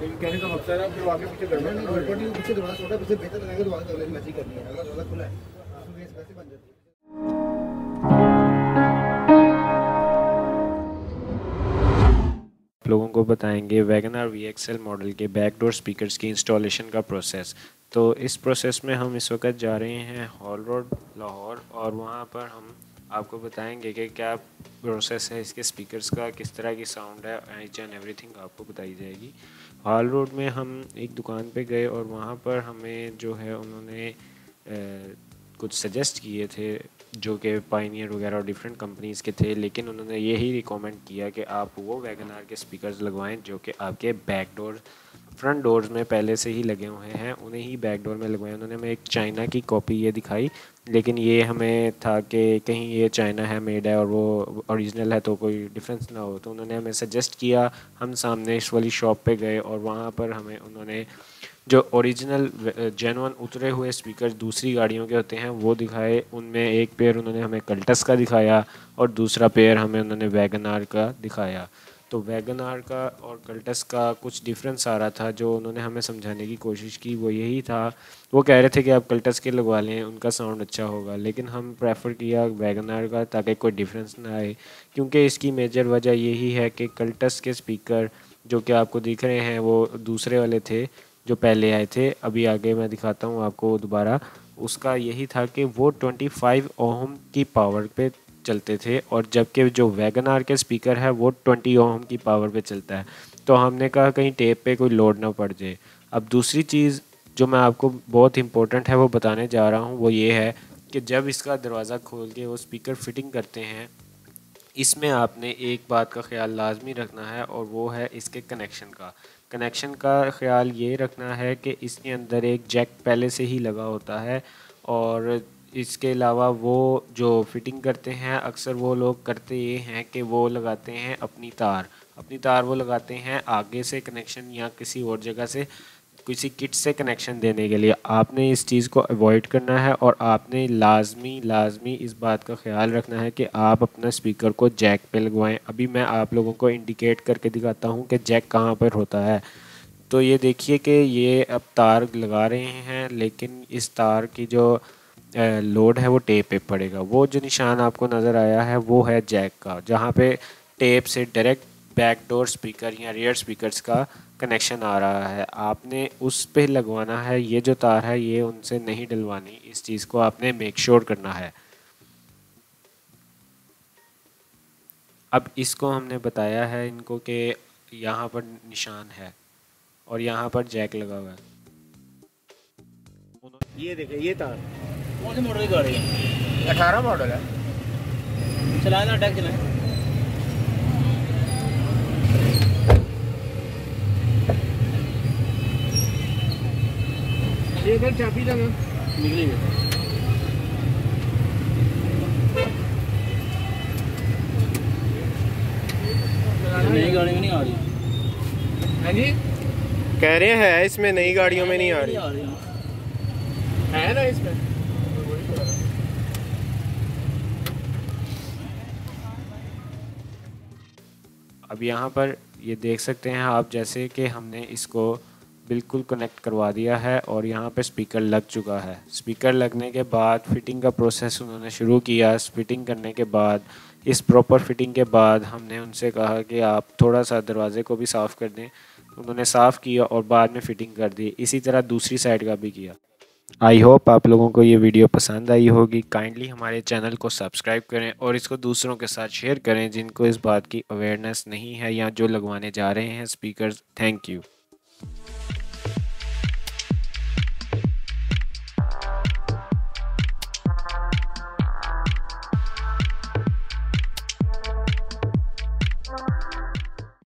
लेकिन कहने का मकसद है फिर आगे पीछे करना है नहीं पीछे दरवाज़ा छोटा पीछे बेहतर लगाएँगे तो आगे अगले मैच ही करनी है। अगर दरवाज़ा खुला है उसमें रेस बन जाती है। आप लोगों को बताएँगे Wagon R V XL model के बैकडोर स्पीकर्स की इंस्टॉलेशन का प्रोसेस तो इस प्रोसेस में हम इस वक्त जा रहे हैं हॉल रोड लाहौर और वहाँ पर हम आपको बताएँगे कि क्या प्रोसेस है इसके स्पीकर्स का, किस तरह की साउंड है एच एंड एवरीथिंग आपको बताई जाएगी। हॉल रोड में हम एक दुकान पे गए और वहाँ पर हमें जो है उन्होंने कुछ सजेस्ट किए थे, जो कि पाइनियर वगैरह और डिफरेंट कंपनीज़ के थे, लेकिन उन्होंने यही रिकमेंड किया कि आप वो वैगन आर के स्पीकर्स लगवाएँ जो कि आपके बैक डोर फ्रंट डोर्स में पहले से ही लगे हुए हैं, उन्हें ही बैक डोर में लगवाएँ। उन्होंने हमें एक चाइना की कॉपी ये दिखाई लेकिन ये हमें था कि कहीं ये चाइना है मेड है और वो ओरिजिनल है तो कोई डिफरेंस ना हो। तो उन्होंने हमें सजेस्ट किया, हम सामने इस वाली शॉप पे गए और वहाँ पर हमें उन्होंने जो ओरिजिनल जेनवन उतरे हुए स्पीकर दूसरी गाड़ियों के होते हैं, वो दिखाए। उनमें एक पेयर उन्होंने हमें कल्टस का दिखाया और दूसरा पेयर हमें उन्होंने वैगनार का दिखाया। तो वैगन आर का और कल्टस का कुछ डिफरेंस आ रहा था जो उन्होंने हमें समझाने की कोशिश की, वो यही था। वो कह रहे थे कि आप कल्टस के लगवा लें, उनका साउंड अच्छा होगा। लेकिन हम प्रेफर किया वैगन आर का ताकि कोई डिफरेंस ना आए। क्योंकि इसकी मेजर वजह यही है कि कल्टस के स्पीकर जो कि आपको दिख रहे हैं, वो दूसरे वाले थे, जो पहले आए थे। अभी आगे मैं दिखाता हूँ आपको दोबारा। उसका यही था कि वो 25 ओहम की पावर पे चलते थे और जबकि जो वैगन आर के स्पीकर है, वो 20 ओहम की पावर पे चलता है। तो हमने कहा कहीं टेप पे कोई लोड ना पड़ जाए। अब दूसरी चीज़ जो मैं आपको बहुत इंपॉर्टेंट है, वो बताने जा रहा हूँ, वो ये है कि जब इसका दरवाज़ा खोल के वो स्पीकर फिटिंग करते हैं, इसमें आपने एक बात का ख्याल लाजमी रखना है और वो है इसके कनेक्शन का। कनेक्शन का ख्याल ये रखना है कि इसके अंदर एक जैक पहले से ही लगा होता है और इसके अलावा वो जो फिटिंग करते हैं, अक्सर वो लोग करते ये हैं कि वो लगाते हैं अपनी तार। अपनी तार वो लगाते हैं आगे से कनेक्शन या किसी और जगह से, किसी किट से कनेक्शन देने के लिए। आपने इस चीज़ को अवॉइड करना है और आपने लाजमी लाजमी इस बात का ख्याल रखना है कि आप अपना स्पीकर को जैक पे लगवाएँ। अभी मैं आप लोगों को इंडिकेट करके दिखाता हूँ कि जैक कहाँ पर होता है। तो ये देखिए कि ये अब तार लगा रहे हैं, लेकिन इस तार की जो लोड है, वो टेप पे पड़ेगा। वो जो निशान आपको नज़र आया है, वो है जैक का, जहाँ पे टेप से डायरेक्ट बैक डोर स्पीकर या रियर स्पीकर्स का कनेक्शन आ रहा है। आपने उस पे लगवाना है, ये जो तार है, ये उनसे नहीं डलवानी, इस चीज़ को आपने मेक श्योर sure करना है। अब इसको हमने बताया है, इनको कि यहाँ पर निशान है और यहाँ पर जैक लगा हुआ है। ये देखे ये तार। कौन सी मॉडल की गाड़ी है अठारह मॉडल है। चलाए ना अटैक चलाए। ये चाबी लगा। निकली गई नई गाड़ी में नहीं आ रही। हाँ जी? कह रहे हैं इसमें नई गाड़ियों में नहीं आ रही। आ रही। है ना इसमें? अब यहाँ पर ये देख सकते हैं आप, जैसे कि हमने इसको बिल्कुल कनेक्ट करवा दिया है और यहाँ पे स्पीकर लग चुका है। स्पीकर लगने के बाद फिटिंग का प्रोसेस उन्होंने शुरू किया। फिटिंग करने के बाद, इस प्रॉपर फिटिंग के बाद हमने उनसे कहा कि आप थोड़ा सा दरवाज़े को भी साफ़ कर दें। उन्होंने साफ़ किया और बाद में फ़िटिंग कर दी। इसी तरह दूसरी साइड का भी किया। आई होप आप लोगों को ये वीडियो पसंद आई होगी। काइंडली हमारे चैनल को सब्सक्राइब करें और इसको दूसरों के साथ शेयर करें जिनको इस बात की अवेयरनेस नहीं है या जो लगवाने जा रहे हैं स्पीकर थैंक यू